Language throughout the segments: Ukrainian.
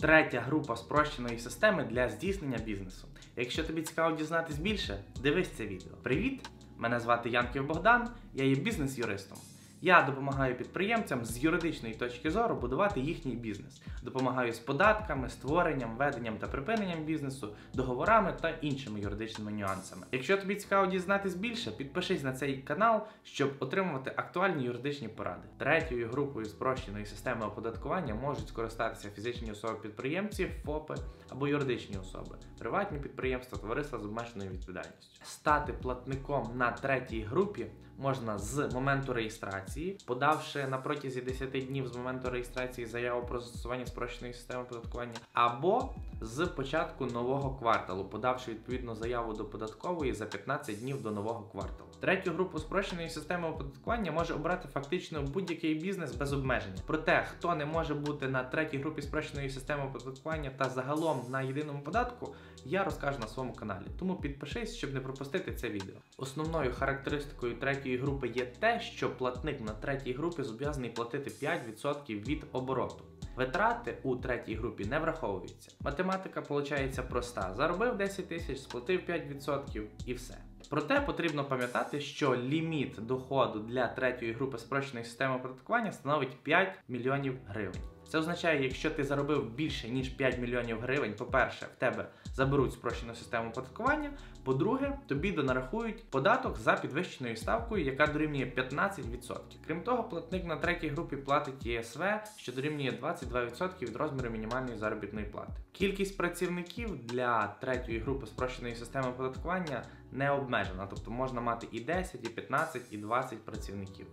Третя група спрощеної системи для здійснення бізнесу. Якщо тобі цікаво дізнатись більше, дивись це відео. Привіт! Мене звати Янків Богдан, я є бізнес-юристом. Я допомагаю підприємцям з юридичної точки зору будувати їхній бізнес. Допомагаю з податками, створенням, веденням та припиненням бізнесу, договорами та іншими юридичними нюансами. Якщо тобі цікаво дізнатись більше, підпишись на цей канал, щоб отримувати актуальні юридичні поради. Третьою групою спрощеної системи оподаткування можуть скористатися фізичні особи-підприємці, ФОПи або юридичні особи, приватні підприємства, товариства з обмеженою відповідальністю. Стати платником на третій групі можна з моменту реєстрації, подавши на протязі 10 днів з моменту реєстрації заяву про застосування спрощеної системи оподаткування, або з початку нового кварталу, подавши відповідну заяву до податкової за 15 днів до нового кварталу. Третю групу спрощеної системи оподаткування може обрати фактично будь-який бізнес без обмеження. Проте, хто не може бути на третій групі спрощеної системи оподаткування та загалом на єдиному податку, я розкажу на своєму каналі. Тому підпишись, щоб не пропустити це відео. Основною характеристикою третьої групи є те, що платник на третій групі зобов'язаний платити 5% від обороту. Витрати у третій групі не враховуються. Математика виходить проста: заробив 10 тисяч, сплатив 5% і все. Проте потрібно пам'ятати, що ліміт доходу для третьої групи спрощеної системи оподаткування становить 5 мільйонів гривень. Це означає, якщо ти заробив більше ніж 5 мільйонів гривень, по-перше, в тебе заберуть спрощену систему оподаткування. По-друге, тобі донарахують податок за підвищеною ставкою, яка дорівнює 15%. Крім того, платник на третій групі платить ЄСВ, що дорівнює 22% від розміру мінімальної заробітної плати. Кількість працівників для третьої групи спрощеної системи оподаткування не обмежена, тобто можна мати і 10, і 15, і 20 працівників.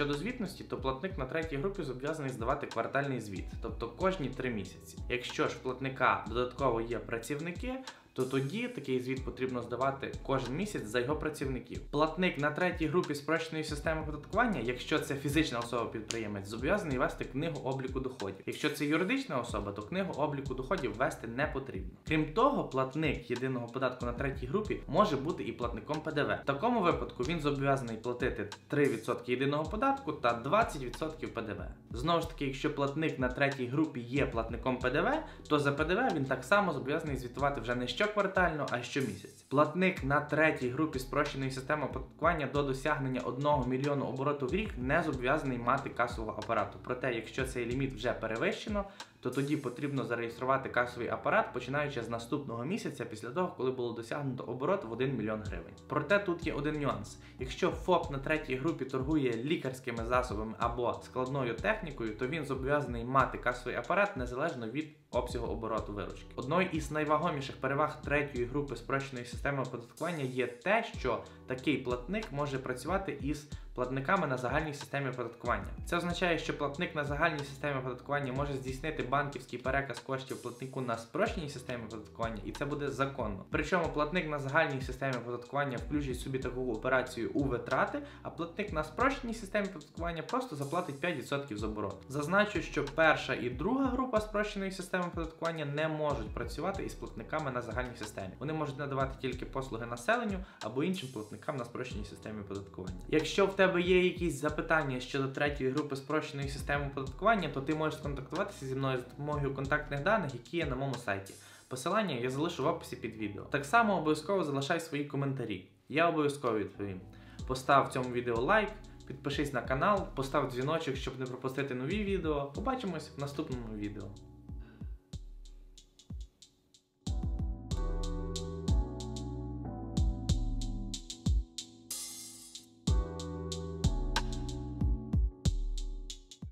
Щодо звітності, то платник на третій групі зобов'язаний здавати квартальний звіт, тобто кожні три місяці. Якщо ж платника додатково є працівники, то тоді такий звіт потрібно здавати кожен місяць за його працівників. Платник на третій групі спрощеної системи оподаткування, якщо це фізична особа-підприємець, зобов'язаний вести книгу обліку доходів. Якщо це юридична особа, то книгу обліку доходів вести не потрібно. Крім того, платник єдиного податку на третій групі може бути і платником ПДВ. В такому випадку він зобов'язаний платити 3% єдиного податку та 20% ПДВ. Знову ж таки, якщо платник на третій групі є платником ПДВ, то за ПДВ він так само зобов'язаний звітувати вже не щоквартально, а щомісяць. Платник на третій групі спрощеної системи оподаткування до досягнення 1 мільйону обороту в рік не зобов'язаний мати касового апарату. Проте, якщо цей ліміт вже перевищено, то тоді потрібно зареєструвати касовий апарат, починаючи з наступного місяця, після того, коли було досягнуто оборот в 1 мільйон гривень. Проте тут є один нюанс: якщо ФОП на третій групі торгує лікарськими засобами або складною технікою, то він зобов'язаний мати касовий апарат незалежно від обсягу обороту виручки. Одною із найвагоміших переваг третьої групи спрощеної системи оподаткування є те, що такий платник може працювати із платниками на загальній системі оподаткування. Це означає, що платник на загальній системі оподаткування може здійснити банківський переказ коштів платнику на спрощеній системі оподаткування, і це буде законно. Причому платник на загальній системі оподаткування включить собі таку операцію у витрати, а платник на спрощеній системі оподаткування просто заплатить 5% з обороту. Зазначу, що перша і друга група спрощеної системи оподаткування не можуть працювати із платниками на загальній системі. Вони можуть надавати тільки послуги населенню або іншим платникам на спрощеній системі оподаткування. Якщо в тебе є якісь запитання щодо третьої групи спрощеної системи оподаткування, то ти можеш сконтактуватися зі мною за допомогою контактних даних, які є на моєму сайті. Посилання я залишу в описі під відео. Так само обов'язково залишай свої коментарі. Я обов'язково відповім. Постав цьому відео лайк, підпишись на канал, постав дзвіночок, щоб не пропустити нові відео. Побачимось в наступному відео.